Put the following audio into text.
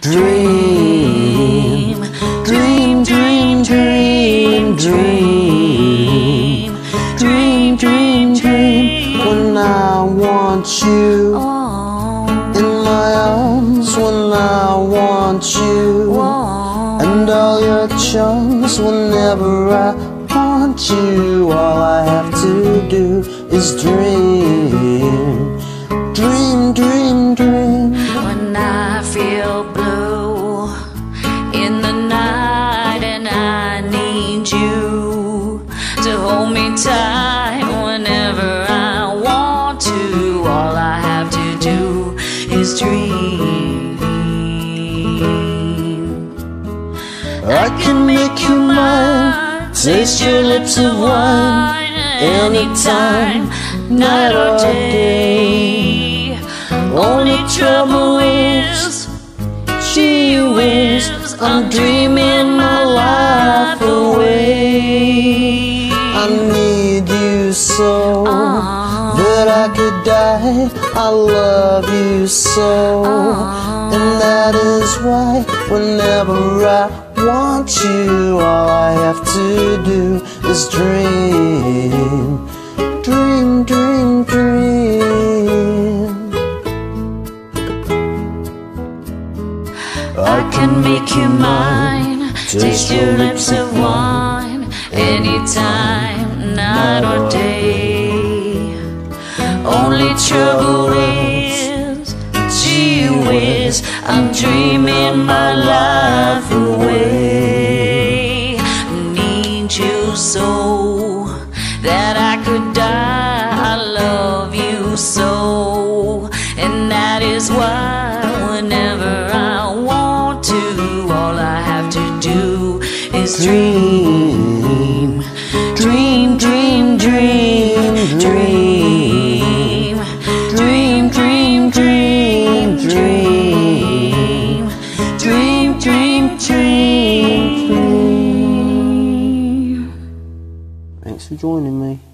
dream, dream, dream, dream, dream, dream, dream, dream. When I want you in my arms, when I want you, and all your charms. Whenever I want you, all I have to do is dream, I can make you mine, taste your lips of wine, anytime, night or day. Only trouble is, She whiz, I'm dreaming my life away. I need you so uh-huh. That I could die. I love you so, and that is why whenever I want you, all I have to do is dream, dream, dream, dream. I can make you mine. Taste your lips of wine anytime, night or day. I'm dreaming my life away. Need you so that I could die. I love you so, and that is why whenever I want to, all I have to do is dream, for joining me.